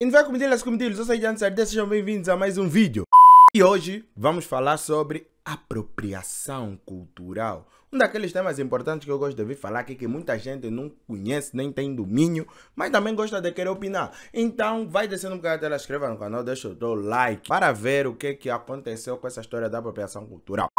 Comedilhas, comedilhos, eu sou Jan Sardé, sejam bem-vindos a mais um vídeo. E hoje vamos falar sobre apropriação cultural. Um daqueles temas importantes que eu gosto de ouvir falar aqui, que muita gente não conhece, nem tem domínio, mas também gosta de querer opinar. Então, vai descendo um bocado da tela, inscreva no canal, deixa o teu like para ver o que, que aconteceu com essa história da apropriação cultural.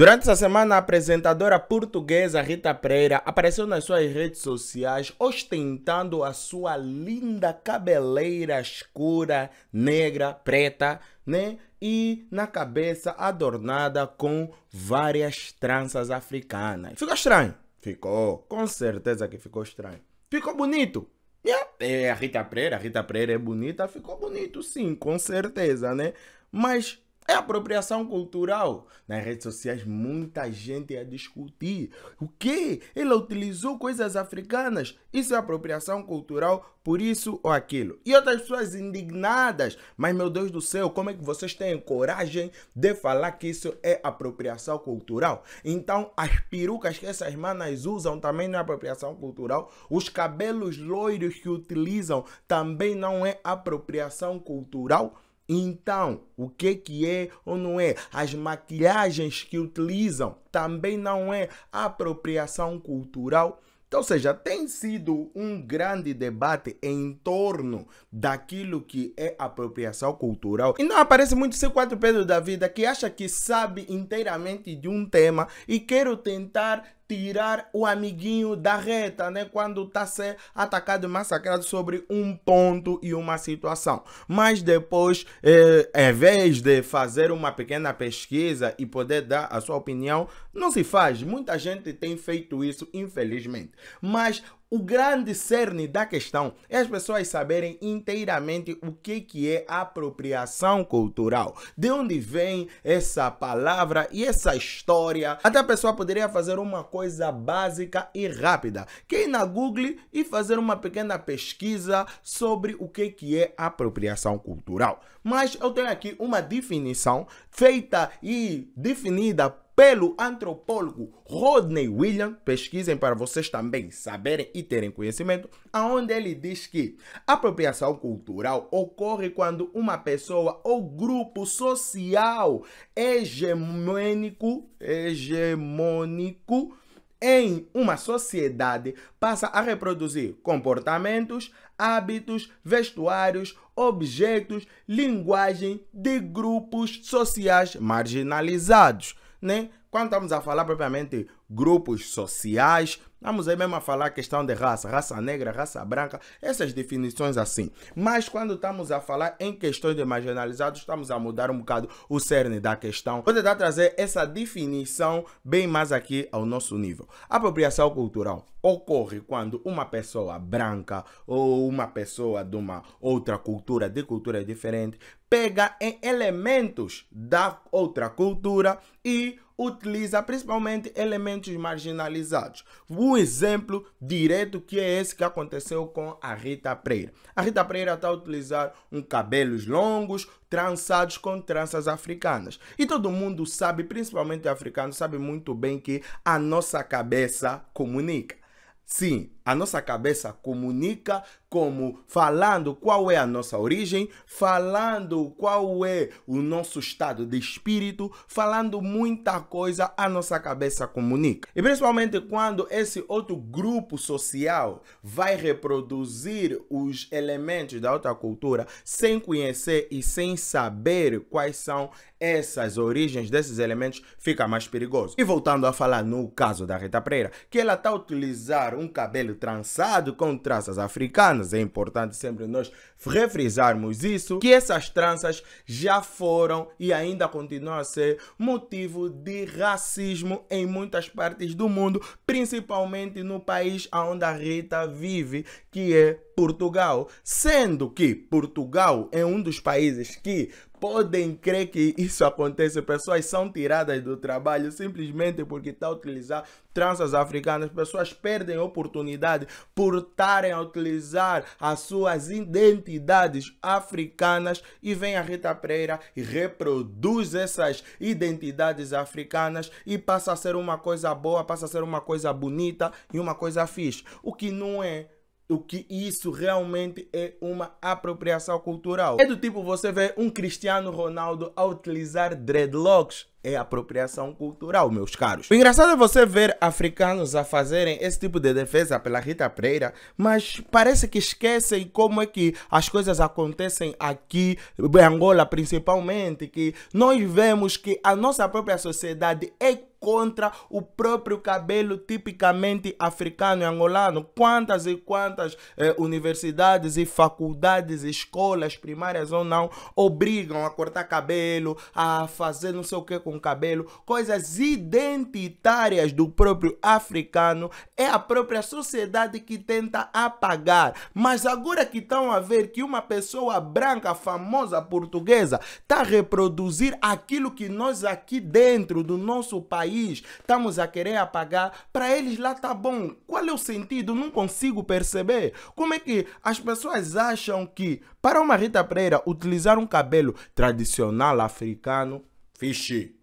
Durante essa semana, a apresentadora portuguesa Rita Pereira apareceu nas suas redes sociais ostentando a sua linda cabeleira escura, negra, preta, né? E na cabeça adornada com várias tranças africanas. Ficou estranho? Ficou. Com certeza que ficou estranho. Ficou bonito? Yeah. É a Rita Pereira, a Rita Pereira é bonita, ficou bonito sim, com certeza, né? Mas é apropriação cultural. Nas redes sociais, muita gente a discutir. O que? Ela utilizou coisas africanas. Isso é apropriação cultural, por isso ou aquilo. E outras pessoas indignadas. Mas, meu Deus do céu, como é que vocês têm coragem de falar que isso é apropriação cultural? Então, as perucas que essas manas usam também não é apropriação cultural. Os cabelos loiros que utilizam também não é apropriação cultural. Então, o que que é ou não é? As maquiagens que utilizam também não é apropriação cultural. Então, ou seja, tem sido um grande debate em torno daquilo que é apropriação cultural. E não aparece muito ser quatro Pedro da vida que acha que sabe inteiramente de um tema e quer tentar tirar o amiguinho da reta, né? Quando está ser atacado e massacrado sobre um ponto e uma situação. Mas depois, eh, em vez de fazer uma pequena pesquisa e poder dar a sua opinião, não se faz. Muita gente tem feito isso, infelizmente. Mas o grande cerne da questão é as pessoas saberem inteiramente o que, que é apropriação cultural, de onde vem essa palavra e essa história. Até a pessoa poderia fazer uma coisa básica e rápida, que é ir na Google e fazer uma pequena pesquisa sobre o que, que é apropriação cultural. Mas eu tenho aqui uma definição feita e definida pelo antropólogo Rodney Williams, pesquisem para vocês também saberem e terem conhecimento, aonde ele diz que apropriação cultural ocorre quando uma pessoa ou grupo social hegemônico, hegemônico em uma sociedade passa a reproduzir comportamentos, hábitos, vestuários, objetos, linguagem de grupos sociais marginalizados né? Quando estamos a falar propriamente grupos sociais, vamos aí mesmo a falar questão de raça, raça negra, raça branca, essas definições assim. Mas quando estamos a falar em questões de marginalizados, estamos a mudar um bocado o cerne da questão. Vou tentar trazer essa definição bem mais aqui ao nosso nível. Apropriação cultural ocorre quando uma pessoa branca ou uma pessoa de uma outra cultura, de cultura diferente, pega em elementos da outra cultura e utiliza principalmente elementos marginalizados. Um exemplo direto que é esse que aconteceu com a Rita Pereira. A Rita Pereira está a utilizar um cabelos longos, trançados com tranças africanas. E todo mundo sabe, principalmente africano, sabe muito bem que a nossa cabeça comunica. Sim, a nossa cabeça comunica como falando qual é a nossa origem, falando qual é o nosso estado de espírito, falando muita coisa a nossa cabeça comunica. E principalmente quando esse outro grupo social vai reproduzir os elementos da outra cultura sem conhecer e sem saber quais são essas origens desses elementos, fica mais perigoso. E voltando a falar no caso da Rita Pereira, que ela está a utilizar um cabelo trançado com tranças africanas. É importante sempre nós refrisarmos isso, que essas tranças já foram e ainda continuam a ser motivo de racismo em muitas partes do mundo, principalmente no país onde a Rita vive, que é Portugal. Sendo que Portugal é um dos países que podem crer que isso acontece. Pessoas são tiradas do trabalho simplesmente porque estão a utilizar tranças africanas. Pessoas perdem oportunidade por estarem a utilizar as suas identidades africanas e vem a Rita Pereira e reproduz essas identidades africanas e passa a ser uma coisa boa, passa a ser uma coisa bonita e uma coisa fixe. O que não é o que isso realmente é uma apropriação cultural. É do tipo você vê um Cristiano Ronaldo a utilizar dreadlocks. É apropriação cultural, meus caros. O engraçado é você ver africanos a fazerem esse tipo de defesa pela Rita Pereira, mas parece que esquecem como é que as coisas acontecem aqui, em Angola principalmente, que nós vemos que a nossa própria sociedade é contra o próprio cabelo tipicamente africano e angolano. Quantas e quantas eh, universidades e faculdades, escolas primárias ou não, obrigam a cortar cabelo, a fazer não sei o que com cabelo, coisas identitárias do próprio africano. É a própria sociedade que tenta apagar. Mas agora que estão a ver que uma pessoa branca, famosa portuguesa, está a reproduzir aquilo que nós aqui dentro do nosso país país estamos a querer apagar, para eles lá tá bom. Qual é o sentido? Não consigo perceber. Como é que as pessoas acham que para uma Rita Pereira utilizar um cabelo tradicional africano, fixe,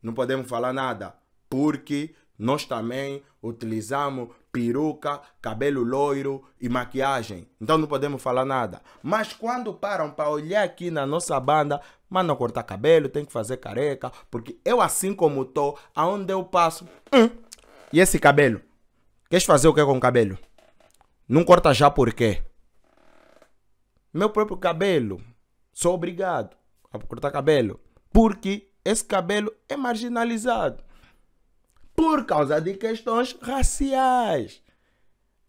não podemos falar nada, porque nós também utilizamos peruca, cabelo loiro e maquiagem. Então não podemos falar nada. Mas quando param para olhar aqui na nossa banda, mandam cortar cabelo, tem que fazer careca, porque eu assim como estou, aonde eu passo, hum, e esse cabelo? Queres fazer o que com o cabelo? Não corta já por quê? Meu próprio cabelo, sou obrigado a cortar cabelo, porque esse cabelo é marginalizado por causa de questões raciais.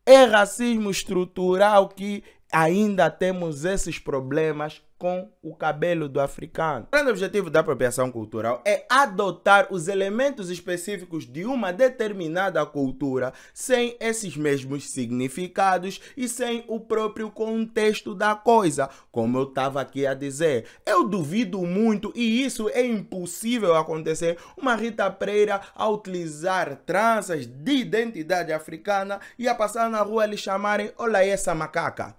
É racismo estrutural que ainda temos esses problemas com o cabelo do africano. O grande objetivo da apropriação cultural é adotar os elementos específicos de uma determinada cultura sem esses mesmos significados e sem o próprio contexto da coisa, como eu estava aqui a dizer. Eu duvido muito e isso é impossível acontecer uma Rita Pereira a utilizar tranças de identidade africana e a passar na rua lhe chamarem aí essa macaca,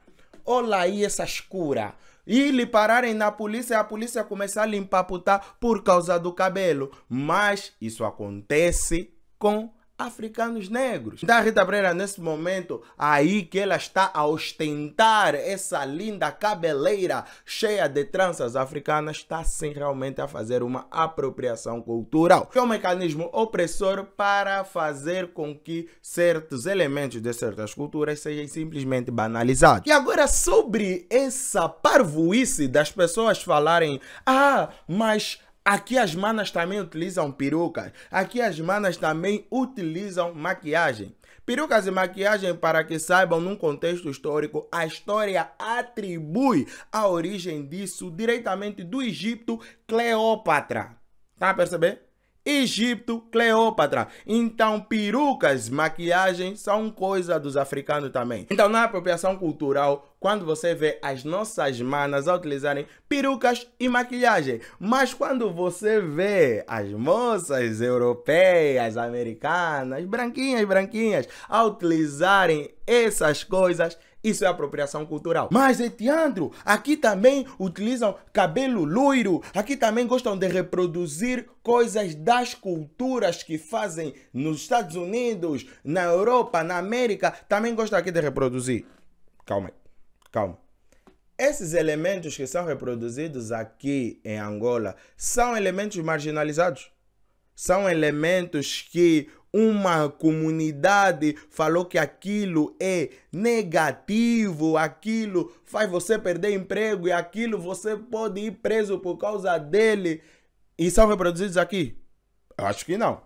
aí essa escura e lhe pararem na polícia e a polícia começar a lhe empaputar por causa do cabelo. Mas isso acontece com africanos negros. Da Rita Pereira, nesse momento, aí que ela está a ostentar essa linda cabeleira cheia de tranças africanas, está sim realmente a fazer uma apropriação cultural, que é um mecanismo opressor para fazer com que certos elementos de certas culturas sejam simplesmente banalizados. E agora, sobre essa parvoíce das pessoas falarem, ah, mas Aqui as manas também utilizam perucas. Aqui as manas também utilizam maquiagem. Perucas e maquiagem, para que saibam, num contexto histórico, a história atribui a origem disso diretamente do Egito Cleópatra. Tá a perceber? Egito, Cleópatra. Então, perucas, maquiagem são coisa dos africanos também. Então, na apropriação cultural, quando você vê as nossas manas a utilizarem perucas e maquilhagem, mas quando você vê as moças europeias, americanas, branquinhas, branquinhas, a utilizarem essas coisas, isso é apropriação cultural. Mas, Etiandro, aqui também utilizam cabelo loiro, aqui também gostam de reproduzir coisas das culturas que fazem nos Estados Unidos, na Europa, na América, também gostam aqui de reproduzir. Calma, calma. Esses elementos que são reproduzidos aqui em Angola são elementos marginalizados. São elementos que uma comunidade falou que aquilo é negativo, aquilo faz você perder emprego e aquilo você pode ir preso por causa dele e são reproduzidos aqui? Acho que não.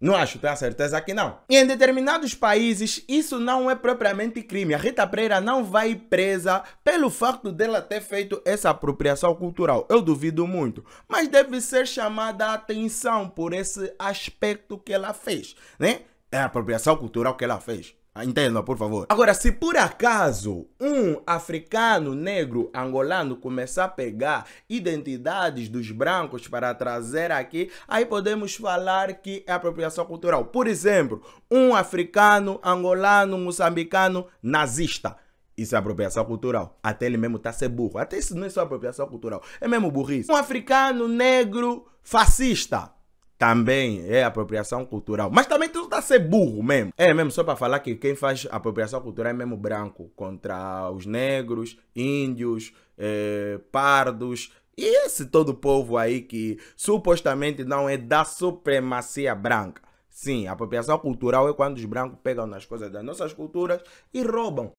Não acho, tenho a certeza que não. E em determinados países, isso não é propriamente crime. A Rita Pereira não vai presa pelo facto dela ter feito essa apropriação cultural. Eu duvido muito. Mas deve ser chamada a atenção por esse aspecto que ela fez, né? É a apropriação cultural que ela fez. Entenda, por favor. Agora, se por acaso um africano, negro, angolano começar a pegar identidades dos brancos para trazer aqui, aí podemos falar que é apropriação cultural. Por exemplo, um africano, angolano, moçambicano, nazista. Isso é apropriação cultural. Até ele mesmo está ser burro. Até isso não é só apropriação cultural. É mesmo burrice. Um africano negro fascista. Também é apropriação cultural. Mas também tu tá a ser burro mesmo. É mesmo, só para falar que quem faz apropriação cultural é mesmo branco contra os negros, índios, eh, pardos. E esse todo povo aí que supostamente não é da supremacia branca. Sim, apropriação cultural é quando os brancos pegam nas coisas das nossas culturas e roubam.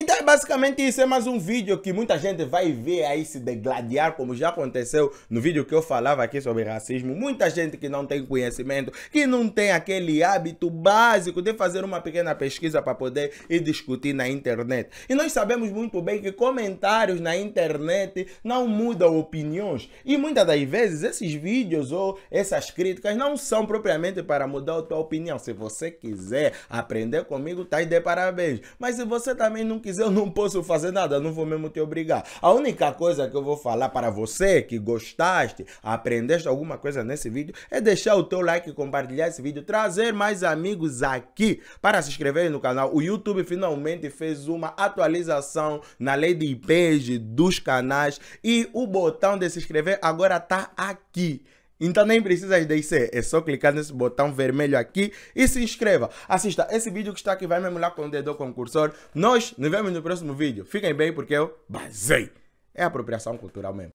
Então é basicamente isso, é mais um vídeo que muita gente vai ver aí se degladiar, como já aconteceu no vídeo que eu falava aqui sobre racismo. Muita gente que não tem conhecimento, que não tem aquele hábito básico de fazer uma pequena pesquisa para poder ir discutir na internet. E nós sabemos muito bem que comentários na internet não mudam opiniões. E muitas das vezes esses vídeos ou essas críticas não são propriamente para mudar a tua opinião. Se você quiser aprender comigo, tá de parabéns. Mas se você também não quiser, eu não posso fazer nada, não vou mesmo te obrigar. A única coisa que eu vou falar para você que gostaste, aprendeste alguma coisa nesse vídeo, é deixar o teu like, compartilhar esse vídeo, trazer mais amigos aqui para se inscreverem no canal. O YouTube finalmente fez uma atualização na lei de IPs dos canais e o botão de se inscrever agora está aqui. Então nem precisa descer, é só clicar nesse botão vermelho aqui e se inscreva. Assista esse vídeo que está aqui, vai me lá com o dedo concursor. Nós nos vemos no próximo vídeo. Fiquem bem porque eu basei. É apropriação cultural mesmo.